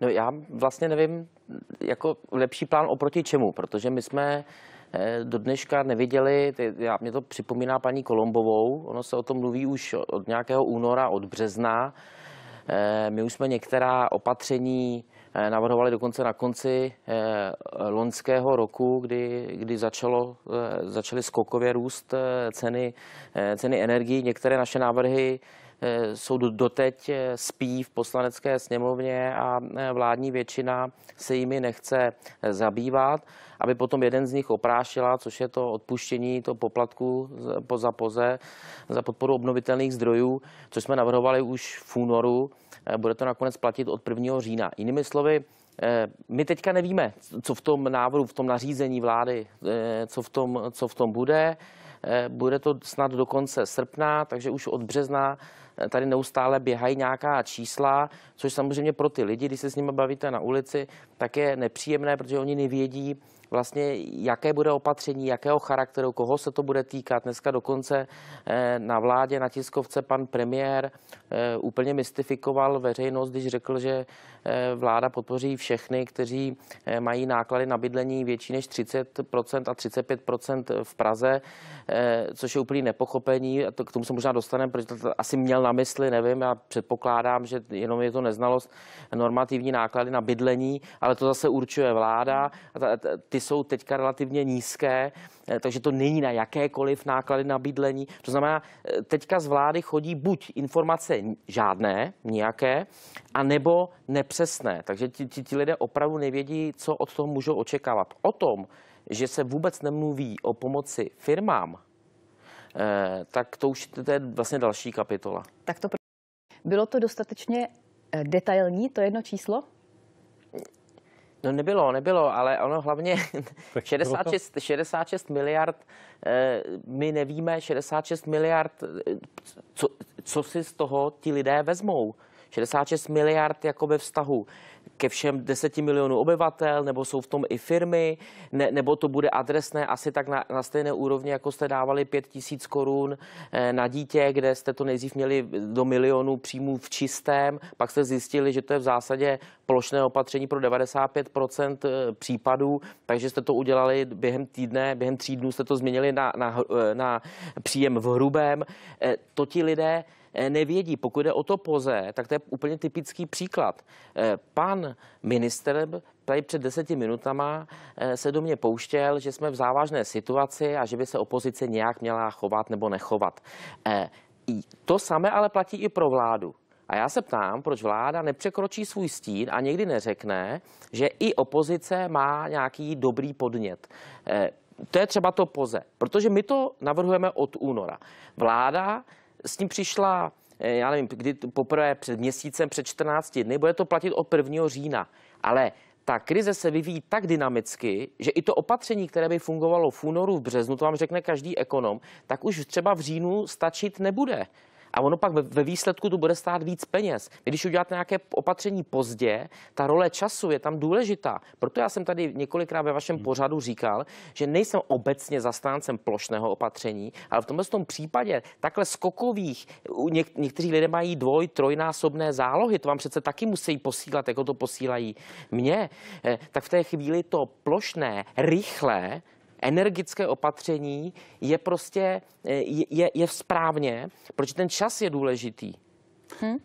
No já vlastně nevím, jako lepší plán oproti čemu, protože my jsme eh, do dneška neviděli, ty, já, mě to připomíná paní Kolombovou, ono se o tom mluví už od nějakého února, od března. Eh, my už jsme některá opatření eh, navrhovali dokonce na konci loňského roku, kdy, kdy začalo, začaly skokově růst ceny, ceny energií. Některé naše návrhy Eh, jsou doteď eh, spí v poslanecké sněmovně a eh, vládní většina se jimi nechce zabývat, aby potom jeden z nich oprášila, což je to odpuštění to poplatku za poze za podporu obnovitelných zdrojů, což jsme navrhovali už v únoru. Bude to nakonec platit od 1. října. Jinými slovy, my teďka nevíme, co v tom návrhu, v tom nařízení vlády, co v tom, co v tom bude. Bude to snad do konce srpna, takže už od března tady neustále běhají nějaká čísla, což samozřejmě pro ty lidi, když se s nimi bavíte na ulici, tak je nepříjemné, protože oni nevědí, vlastně, jaké bude opatření, jakého charakteru, koho se to bude týkat. Dneska dokonce eh, na vládě, na tiskovce pan premiér eh, úplně mystifikoval veřejnost, když řekl, že eh, vláda podpoří všechny, kteří mají náklady na bydlení větší než 30% a 35% v Praze, což je úplný nepochopení. K tomu se možná dostaneme, protože to asi měl na mysli, nevím, já předpokládám, že jenom je to neznalost normativní náklady na bydlení, ale to zase určuje vláda. Ty jsou teďka relativně nízké, eh, takže to není na jakékoliv náklady na bydlení. To znamená, eh, teďka z vlády chodí buď informace žádné, nějaké, a nebo nepřesné. Takže ti, ti, ti lidé opravdu nevědí, co od toho můžou očekávat. O tom, že se vůbec nemluví o pomoci firmám, tak to už to je vlastně další kapitola. Tak to bylo to dostatečně detailní, to jedno číslo? No nebylo, nebylo, ale ono hlavně 66, 66 miliard, eh, my nevíme 66 miliard, eh, co, co si z toho ti lidé vezmou. 66 miliard jako ve vztahu ke všem 10 milionů obyvatel, nebo jsou v tom i firmy, ne, nebo to bude adresné asi tak na, na stejné úrovni, jako jste dávali 5 tisíc korun eh, na dítě, kde jste to nejdřív měli do milionu příjmů v čistém, pak jste zjistili, že to je v zásadě plošné opatření pro 95% eh, případů, takže jste to udělali během týdne, během tří dnů jste to změnili na, na, eh, na příjem v hrubém. To ti lidé nevědí. Pokud jde o to poze, tak to je úplně typický příklad. Eh, pan minister tady před deseti minutama eh, se do mě pouštěl, že jsme v závažné situaci a že by se opozice nějak měla chovat nebo nechovat. To samé ale platí i pro vládu. A já se ptám, proč vláda nepřekročí svůj stín a někdy neřekne, že i opozice má nějaký dobrý podnět. To je třeba to poze, protože my to navrhujeme od února. Vláda s tím přišla eh, já nevím, kdy poprvé před měsícem, před 14 dny, bude to platit od 1. října. Ale ta krize se vyvíjí tak dynamicky, že i to opatření, které by fungovalo v únoru, v březnu, to vám řekne každý ekonom, tak už třeba v říjnu stačit nebude a ono pak ve výsledku to bude stát víc peněz. Když uděláte nějaké opatření pozdě, ta role času je tam důležitá. Proto já jsem tady několikrát ve vašem pořadu říkal, že nejsem obecně zastáncem plošného opatření, ale v tomhle tom případě takhle skokových, něk- někteří lidé mají dvoj, trojnásobné zálohy, to vám přece taky musí posílat, jako to posílají mě, eh, tak v té chvíli to plošné, rychlé, energické opatření je prostě je, je, je správně, protože ten čas je důležitý. Hmm?